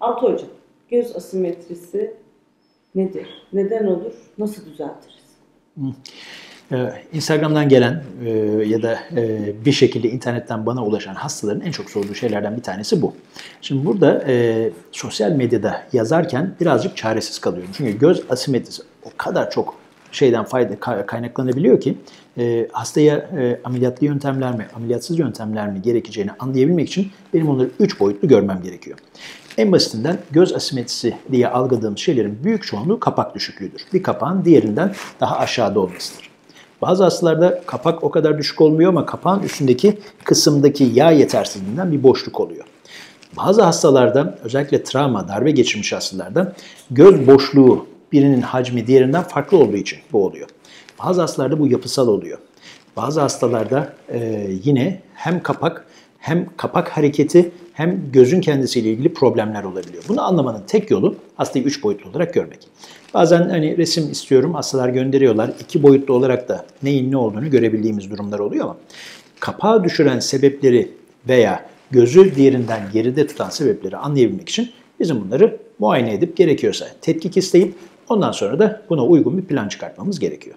Altı hocam, göz asimetrisi nedir? Neden olur? Nasıl düzeltiriz? Ee, Instagram'dan gelen e, ya da e, bir şekilde internetten bana ulaşan hastaların en çok sorduğu şeylerden bir tanesi bu. Şimdi burada e, sosyal medyada yazarken birazcık çaresiz kalıyorum. Çünkü göz asimetrisi o kadar çok şeyden fayda kaynaklanabiliyor ki hastaya ameliyatlı yöntemler mi, ameliyatsız yöntemler mi gerekeceğini anlayabilmek için benim onları üç boyutlu görmem gerekiyor. En basitinden göz asimetrisi diye algıladığımız şeylerin büyük çoğunluğu kapak düşüklüğüdür. Bir kapağın diğerinden daha aşağıda olmasıdır. Bazı hastalarda kapak o kadar düşük olmuyor ama kapağın üstündeki kısımdaki yağ yetersizliğinden bir boşluk oluyor. Bazı hastalarda özellikle travma, darbe geçirmiş hastalarda göz boşluğu birinin hacmi diğerinden farklı olduğu için bu oluyor. Bazı hastalarda bu yapısal oluyor. Bazı hastalarda e, yine hem kapak hem kapak hareketi hem gözün kendisiyle ilgili problemler olabiliyor. Bunu anlamanın tek yolu hastayı üç boyutlu olarak görmek. Bazen hani resim istiyorum, hastalar gönderiyorlar. İki boyutlu olarak da neyin ne olduğunu görebildiğimiz durumlar oluyor ama kapağı düşüren sebepleri veya gözü diğerinden geride tutan sebepleri anlayabilmek için bizim bunları muayene edip gerekiyorsa tetkik isteyip ondan sonra da buna uygun bir plan çıkartmamız gerekiyor.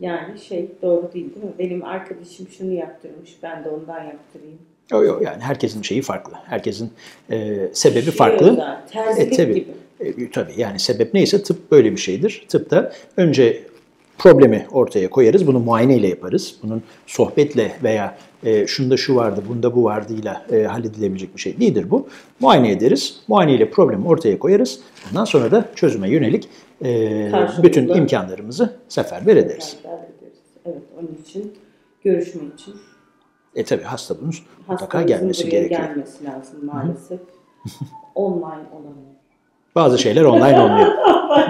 Yani şey doğru değil değil mi? Benim arkadaşım şunu yaptırmış, ben de ondan yaptırayım. Yok yok yani herkesin şeyi farklı. Herkesin e, sebebi şey farklı. Özel, terzilik e, tabii, gibi. E, tabii yani sebep neyse tıp böyle bir şeydir. Tıpta önce problemi ortaya koyarız. Bunu muayene ile yaparız. Bunun sohbetle veya e, şunda şu vardı, bunda bu vardıyla e, halledilebilecek bir şey değildir bu. Muayene ederiz. Muayene ile problemi ortaya koyarız. Ondan sonra da çözüme yönelik e, bütün imkanlarımızı seferber ederiz. Evet, onun için görüşme için e tabi hasta bunun mutlaka gelmesi gerekiyor. gelmesi lazım maalesef. online olamıyor. Bazı şeyler online olmuyor.